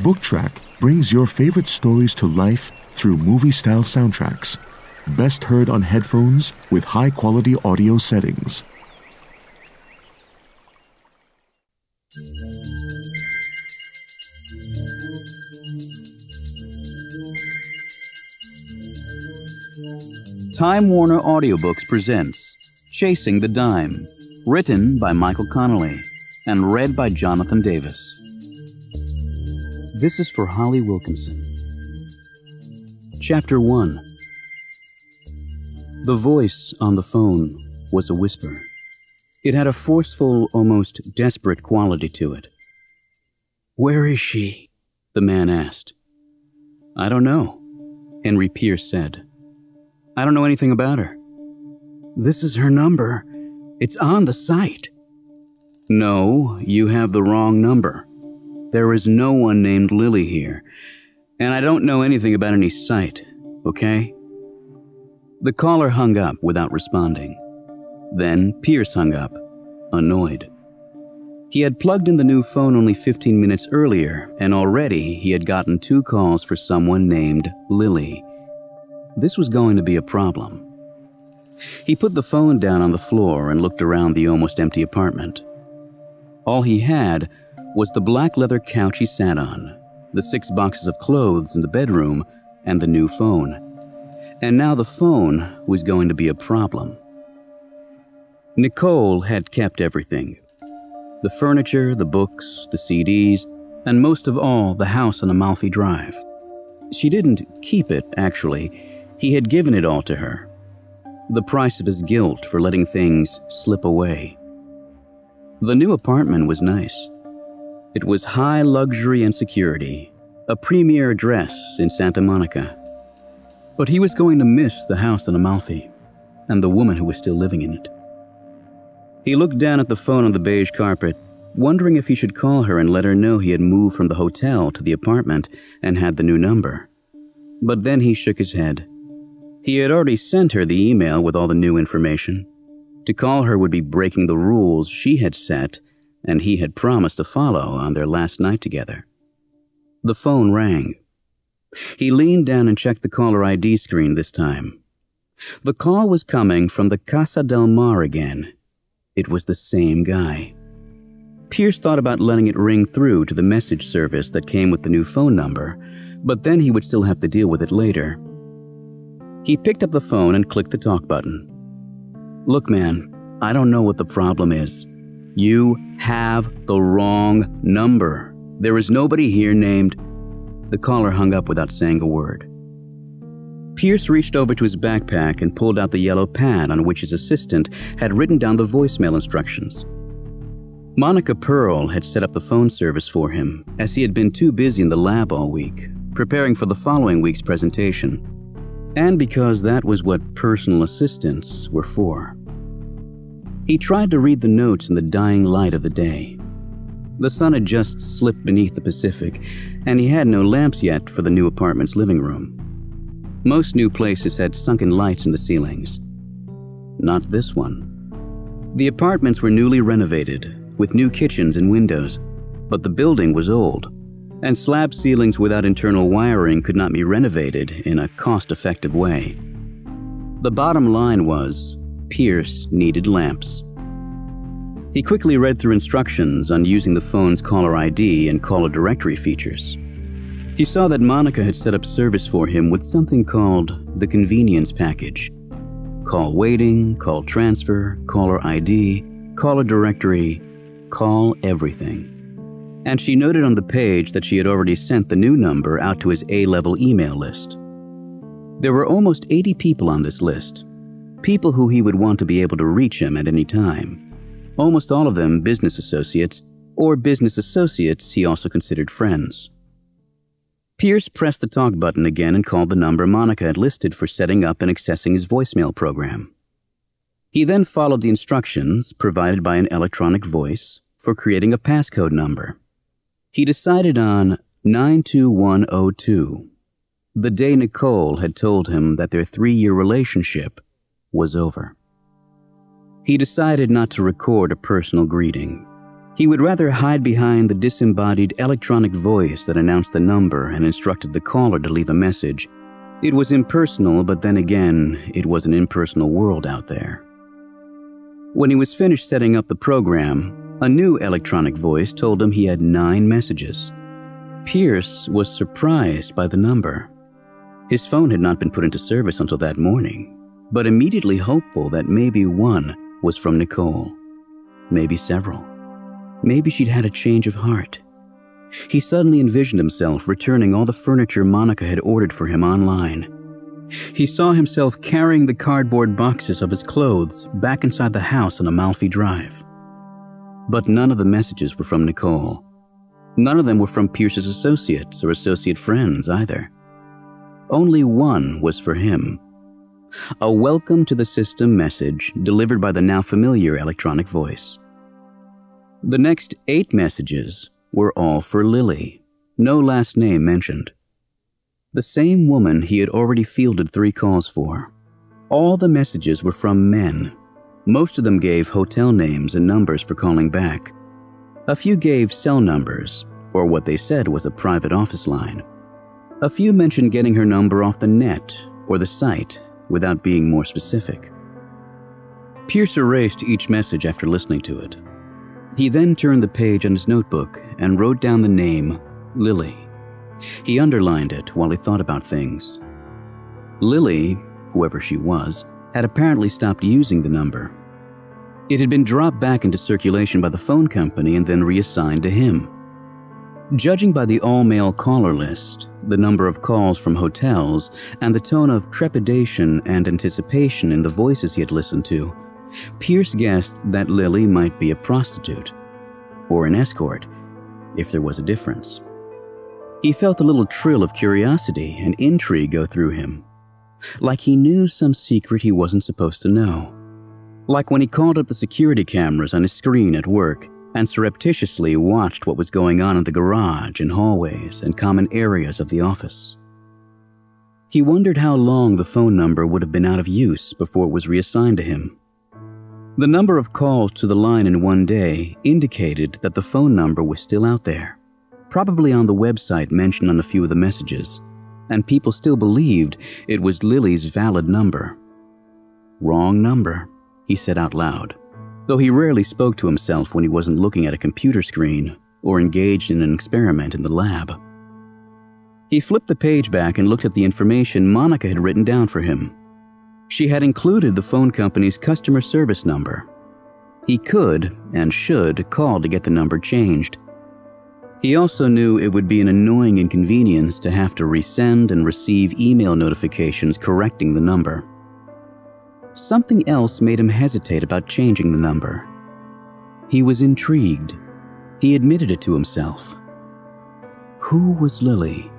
BookTrack brings your favorite stories to life through movie style soundtracks. Best heard on headphones with high quality audio settings. Time Warner Audiobooks presents Chasing the Dime, written by Michael Connelly and read by Jonathan Davis. This is for Holly Wilkinson. Chapter 1 The voice on the phone was a whisper. It had a forceful, almost desperate quality to it. Where is she? the man asked. I don't know, Henry Pierce said. I don't know anything about her. This is her number. It's on the site. No, you have the wrong number. There is no one named Lilly here, and I don't know anything about any site, okay? The caller hung up without responding. Then Pierce hung up, annoyed. He had plugged in the new phone only 15 minutes earlier, and already he had gotten two calls for someone named Lilly. This was going to be a problem. He put the phone down on the floor and looked around the almost empty apartment. All he had was the black leather couch he sat on, the six boxes of clothes in the bedroom, and the new phone. And now the phone was going to be a problem. Nicole had kept everything the furniture, the books, the CDs, and most of all, the house on Amalfi Drive. She didn't keep it, actually. He had given it all to her. The price of his guilt for letting things slip away. The new apartment was nice. It was high luxury and security, a premier address in Santa Monica. But he was going to miss the house in Amalfi and the woman who was still living in it. He looked down at the phone on the beige carpet, wondering if he should call her and let her know he had moved from the hotel to the apartment and had the new number. But then he shook his head. He had already sent her the email with all the new information. To call her would be breaking the rules she had set and he had promised to follow on their last night together. The phone rang. He leaned down and checked the caller ID screen this time. The call was coming from the Casa del Mar again. It was the same guy. Pierce thought about letting it ring through to the message service that came with the new phone number, but then he would still have to deal with it later. He picked up the phone and clicked the talk button. Look, man, I don't know what the problem is. You have the wrong number. There is nobody here named. The caller hung up without saying a word. Pierce reached over to his backpack and pulled out the yellow pad on which his assistant had written down the voicemail instructions. Monica Pearl had set up the phone service for him, as he had been too busy in the lab all week, preparing for the following week's presentation and because that was what personal assistants were for. He tried to read the notes in the dying light of the day. The sun had just slipped beneath the Pacific, and he had no lamps yet for the new apartment's living room. Most new places had sunken lights in the ceilings. Not this one. The apartments were newly renovated, with new kitchens and windows, but the building was old and slab ceilings without internal wiring could not be renovated in a cost effective way. The bottom line was Pierce needed lamps. He quickly read through instructions on using the phone's caller ID and caller directory features. He saw that Monica had set up service for him with something called the convenience package call waiting, call transfer, caller ID, caller directory, call everything and she noted on the page that she had already sent the new number out to his A level email list. There were almost 80 people on this list, people who he would want to be able to reach him at any time. Almost all of them business associates, or business associates he also considered friends. Pierce pressed the talk button again and called the number Monica had listed for setting up and accessing his voicemail program. He then followed the instructions provided by an electronic voice for creating a passcode number. He decided on 92102, the day Nicole had told him that their three year relationship was over. He decided not to record a personal greeting. He would rather hide behind the disembodied electronic voice that announced the number and instructed the caller to leave a message. It was impersonal, but then again, it was an impersonal world out there. When he was finished setting up the program, a new electronic voice told him he had nine messages. Pierce was surprised by the number. His phone had not been put into service until that morning, but immediately hopeful that maybe one was from Nicole. Maybe several. Maybe she'd had a change of heart. He suddenly envisioned himself returning all the furniture Monica had ordered for him online. He saw himself carrying the cardboard boxes of his clothes back inside the house on Amalfi Drive. But none of the messages were from Nicole. None of them were from Pierce's associates or associate friends either. Only one was for him. A welcome to the system message delivered by the now familiar electronic voice. The next eight messages were all for Lilly, no last name mentioned. The same woman he had already fielded three calls for. All the messages were from men. Most of them gave hotel names and numbers for calling back. A few gave cell numbers, or what they said was a private office line. A few mentioned getting her number off the net or the site without being more specific. Pierce erased each message after listening to it. He then turned the page on his notebook and wrote down the name Lilly. He underlined it while he thought about things. Lilly, whoever she was, had apparently stopped using the number. It had been dropped back into circulation by the phone company and then reassigned to him. Judging by the all male caller list, the number of calls from hotels, and the tone of trepidation and anticipation in the voices he had listened to, Pierce guessed that Lilly might be a prostitute, or an escort, if there was a difference. He felt a little trill of curiosity and intrigue go through him, like he knew some secret he wasn't supposed to know. Like when he called up the security cameras on his screen at work and surreptitiously watched what was going on in the garage and hallways and common areas of the office. He wondered how long the phone number would have been out of use before it was reassigned to him. The number of calls to the line in one day indicated that the phone number was still out there, probably on the website mentioned on a few of the messages, and people still believed it was Lilly's valid number. Wrong number, he said out loud, though he rarely spoke to himself when he wasn't looking at a computer screen or engaged in an experiment in the lab. He flipped the page back and looked at the information Monica had written down for him. She had included the phone company's customer service number. He could and should call to get the number changed. He also knew it would be an annoying inconvenience to have to resend and receive email notifications correcting the number. Something else made him hesitate about changing the number. He was intrigued. He admitted it to himself. Who was Lilly?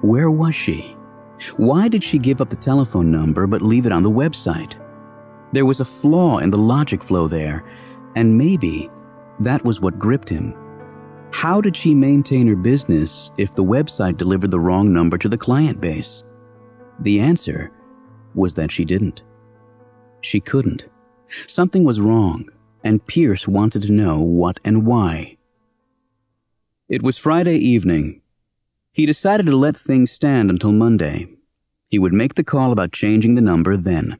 Where was she? Why did she give up the telephone number but leave it on the website? There was a flaw in the logic flow there, and maybe that was what gripped him. How did she maintain her business if the website delivered the wrong number to the client base? The answer was that she didn't. She couldn't. Something was wrong, and Pierce wanted to know what and why. It was Friday evening, he decided to let things stand until Monday. He would make the call about changing the number then.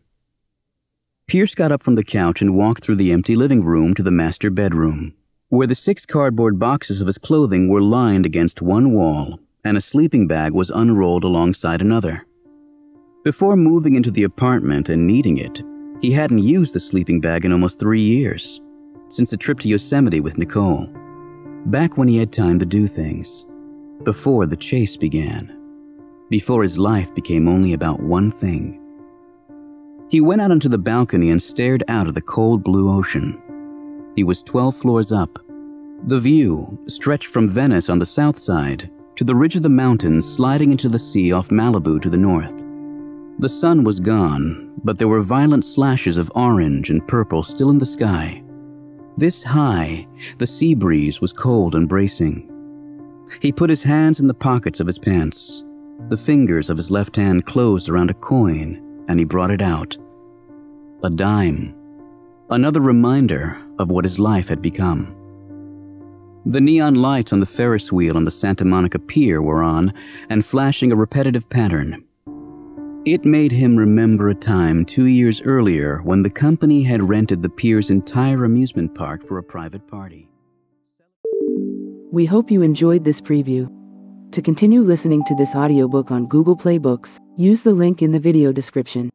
Pierce got up from the couch and walked through the empty living room to the master bedroom, where the six cardboard boxes of his clothing were lined against one wall and a sleeping bag was unrolled alongside another. Before moving into the apartment and needing it, he hadn't used the sleeping bag in almost three years, since the trip to Yosemite with Nicole, back when he had time to do things before the chase began, before his life became only about one thing. He went out onto the balcony and stared out at the cold blue ocean. He was 12 floors up. The view stretched from Venice on the south side to the ridge of the mountains sliding into the sea off Malibu to the north. The sun was gone, but there were violent slashes of orange and purple still in the sky. This high, the sea breeze was cold and bracing. He put his hands in the pockets of his pants. The fingers of his left hand closed around a coin, and he brought it out. A dime. Another reminder of what his life had become. The neon lights on the Ferris wheel on the Santa Monica Pier were on and flashing a repetitive pattern. It made him remember a time two years earlier when the company had rented the pier's entire amusement park for a private party. We hope you enjoyed this preview. To continue listening to this audiobook on Google Play Books, use the link in the video description.